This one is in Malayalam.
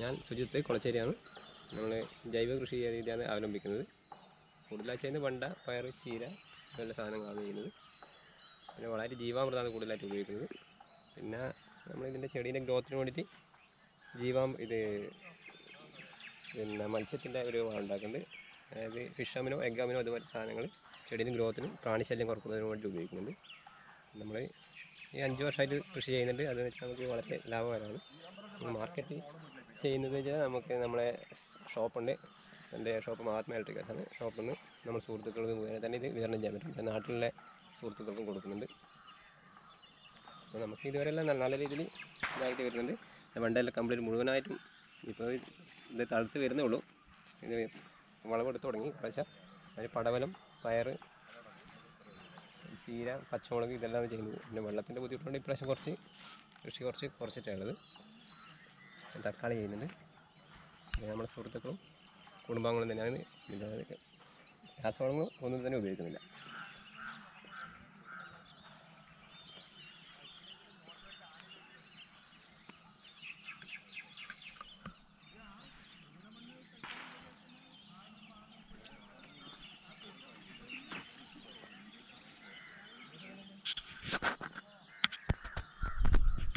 ഞാൻ സുജിത്ത് കുളച്ചേരിയാണ്. നമ്മൾ ജൈവ കൃഷി രീതിയാണ് അവലംബിക്കുന്നത് കൂടുതലായി ചെയ്യുന്നത് വണ്ട പയർ ചീര അങ്ങനെയുള്ള സാധനങ്ങളാണ് ചെയ്യുന്നത്. പിന്നെ വളരെ ജീവാമൃതമാണ് കൂടുതലായിട്ട് ഉപയോഗിക്കുന്നത്. പിന്നെ നമ്മൾ ഇതിന്റെ ചെടീന്റെ ഗ്രോത്തിന് വേണ്ടിയിട്ട് ജീവാം ഇത് പിന്നെ മത്സ്യത്തിന്റെ ഒരു ഉണ്ടാക്കുന്നുണ്ട്. അതായത് ഫിഷ് അമിനോ എഗ് അമിനോ അതുപോലെ സാധനങ്ങൾ ചെടീന്റെ ഗ്രോത്തിനും പ്രാണിശല്യം കുറക്കുന്നതിന് വേണ്ടി ഉപയോഗിക്കുന്നുണ്ട്. നമ്മൾ ഈ അഞ്ച് വർഷമായിട്ട് കൃഷി ചെയ്യുന്നുണ്ട്. അതെന്ന് വെച്ചാൽ നമുക്ക് വളരെ ലാഭകരമാണ്. മാർക്കറ്റ് ചെയ്യുന്നത് വെച്ചാൽ നമുക്ക് നമ്മളെ ഷോപ്പുണ്ട്. എന്റെ ഷോപ്പ് മഹാത്മാ ഇലക്ട്രിക്കൽസ് ആണ്. ഷോപ്പിൽ നിന്ന് നമ്മൾ സുഹൃത്തുക്കൾക്ക് മുഖേന തന്നെ ഇത് വിതരണം ചെയ്യാൻ പറ്റും. എന്റെ നാട്ടിലെ സുഹൃത്തുക്കൾക്കും കൊടുക്കുന്നുണ്ട്. അപ്പോൾ നമുക്ക് ഇതുവരെ എല്ലാം നല്ല നല്ല രീതിയിൽ ഇതായിട്ട് വരുന്നുണ്ട്. വണ്ടെല്ലാം കംപ്ലീറ്റ് മുഴുവനായിട്ടും ഇപ്പോൾ ഇത് തളർത്ത് വരുന്നേ ഉള്ളൂ. ഇത് വളമെടുത്ത് തുടങ്ങി. കുറച്ചാൽ അതിന് പടവലം പയർ ചീര പച്ചമുളക് ഇതെല്ലാം ചെയ്യുന്നത് പിന്നെ വെള്ളത്തിന്റെ ബുദ്ധിമുട്ടുണ്ട് ഇപ്രാവശ്യം കുറച്ച് കൃഷി കുറച്ച് കുറച്ചിട്ടുള്ളത് തക്കാളി ചെയ്യുന്നുണ്ട്. നമ്മുടെ സുഹൃത്തുക്കളും കുടുംബാംഗങ്ങളും തന്നെയാണ്. ഇത് രാസവളങ്ങൾ ഒന്നും തന്നെ ഉപയോഗിക്കുന്നില്ല.